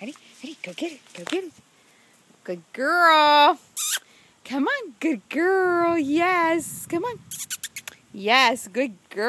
Ready? Ready? Go get it. Go get it. Good girl. Come on. Good girl. Yes. Come on. Yes. Good girl.